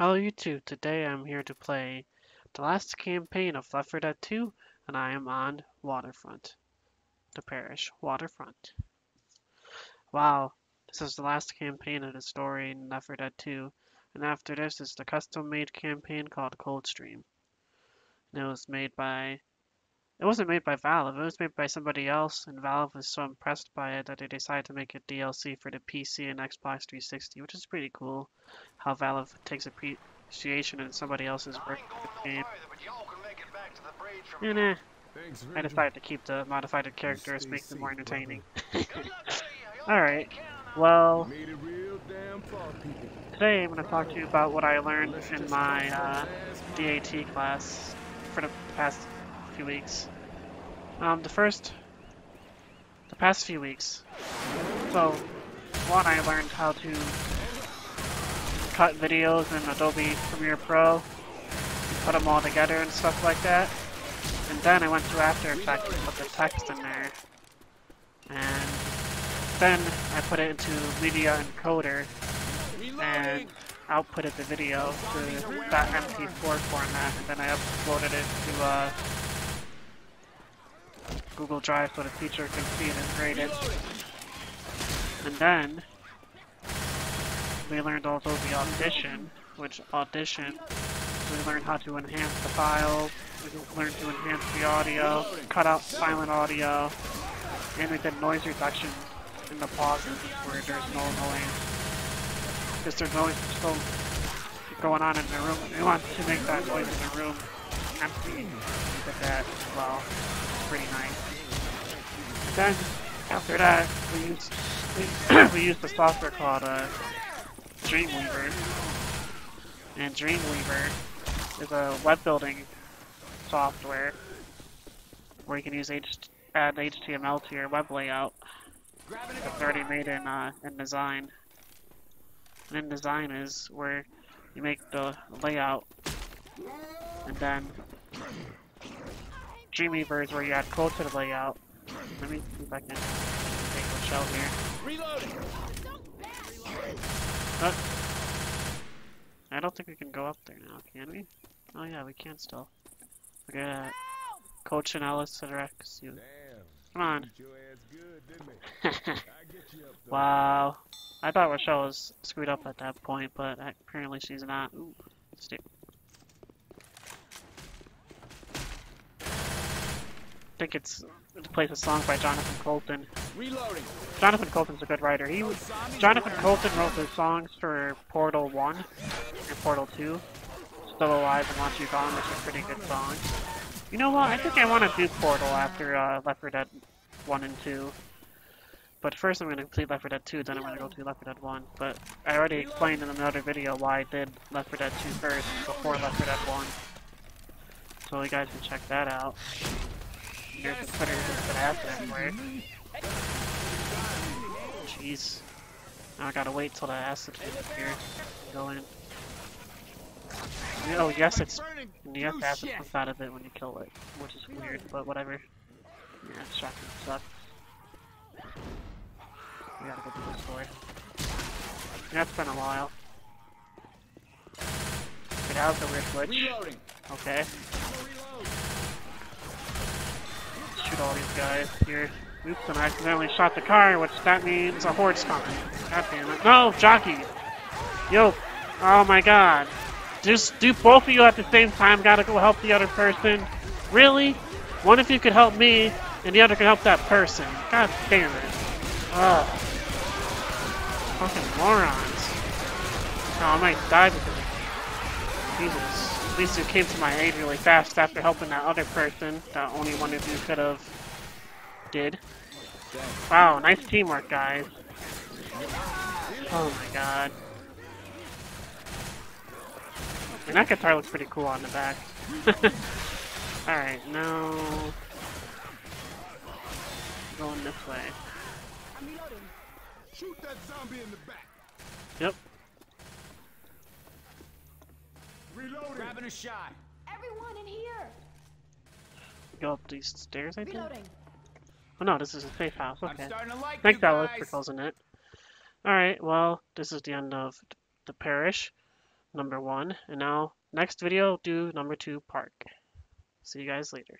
Hello YouTube, today I'm here to play the last campaign of Left 4 Dead 2 and I am on Waterfront. The Parish, Waterfront. Wow, this is the last campaign of the story in Left 4 Dead 2 and after this is the custom made campaign called Coldstream. And it was made by it wasn't made by Valve, it was made by somebody else, and Valve was so impressed by it that they decided to make a DLC for the PC and Xbox 360, which is pretty cool. How Valve takes appreciation in somebody else's work for the game. And I decided to keep the modified characters, make them more entertaining. Alright, well, today I'm going to talk to you about what I learned in my uh, DAT class for the past few weeks. Um, the first, the past few weeks. So, one, I learned how to cut videos in Adobe Premiere Pro, put them all together and stuff like that. And then I went to After Effects and put the text in there. And then I put it into Media Encoder and outputted the video to that MP4 format, and then I uploaded it to uh, Google Drive so the teacher can see it and grade it. And then we learned also the audition, which audition, we learned how to enhance the file, we learned to enhance the audio, cut out silent audio, and we did noise reduction in the pauses where there's no noise because there's noise still going on in the room. We want to make that noise in the room empty. Did that well. Pretty nice. Then after that, we used we, used a software called uh, Dreamweaver. And Dreamweaver is a web building software where you can use H add HTML to your web layout. It's already made in uh, InDesign. And InDesign is where you make the layout and then Dreamweaver where you add code to the layout. Let me see if I can take the shell here. Reloading. Oh. I don't think we can go up there now, can we? Oh yeah, we can still. Look at that. Coach and Ellis to the rescue. Come on. wow. I thought Rochelle was screwed up at that point, but apparently she's not. Ooh, stupid. I think it's to plays a song by Jonathan Coulton. Reloading. Jonathan Coulton's a good writer. He Jonathan Coulton wrote the songs for Portal 1 and Portal 2. Still Alive and Want You Gone, which are pretty good songs. You know what? I think I want to do Portal after uh, Left 4 Dead 1 and 2. But first I'm going to complete Left 4 Dead 2, then I'm going to go to Left 4 Dead 1. But I already explained in another video why I did Left 4 Dead 2 first, before Left 4 Dead 1. So you guys can check that out. Here's the Spitter that acid everywhere. Jeez. Now I gotta wait till the acid gets here. Go in. Oh yes, it's yes, acid comes out of it when you kill it, which is weird, but whatever. Yeah, shotgun sucks. We gotta go do this door. Yeah, it's been a while. Get out the weird glitch. Okay. All these guys here. Oops, and I accidentally shot the car, which that means a horde's coming. God damn it. No, jockey! Yo! Oh my god. Just do both of you at the same time, gotta go help the other person. Really? One of you could help me, and the other could help that person. God damn it. Ugh. Fucking morons. Oh, I might die because of Jesus. At least you came to my aid really fast after helping that other person that only one of you could have did. Wow, nice teamwork, guys. Oh my god. And that guitar looks pretty cool on the back. Alright, now... Going this way. Shoot that zombie in the back. Yep. Reloading. Grabbing a shot. Everyone in here. Go up these stairs, I think. Reloading. Oh no, this is a safe house. Okay. Like Thanks, Ellis, for closing it. Alright, well, this is the end of the parish. number one, and now next video, do number two park. See you guys later.